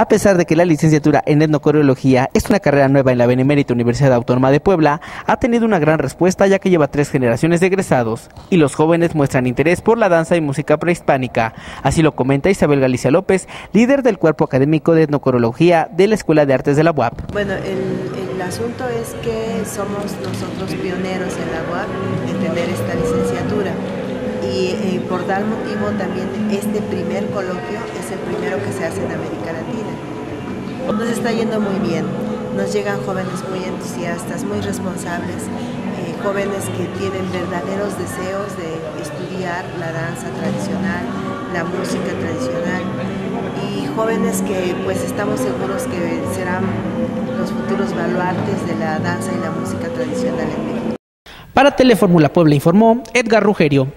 A pesar de que la licenciatura en etnocoreología es una carrera nueva en la Benemérita Universidad Autónoma de Puebla, ha tenido una gran respuesta ya que lleva tres generaciones de egresados y los jóvenes muestran interés por la danza y música prehispánica. Así lo comenta Isabel Galicia López, líder del cuerpo académico de etnocoreología de la Escuela de Artes de la UAP. Bueno, el, el asunto es que somos nosotros pioneros en la UAP en tener esta licenciatura por tal motivo también este primer coloquio es el primero que se hace en América Latina. Nos está yendo muy bien, nos llegan jóvenes muy entusiastas, muy responsables, eh, jóvenes que tienen verdaderos deseos de estudiar la danza tradicional, la música tradicional y jóvenes que pues estamos seguros que serán los futuros baluartes de la danza y la música tradicional en México. Para Telefórmula Puebla informó Edgar Rugerio.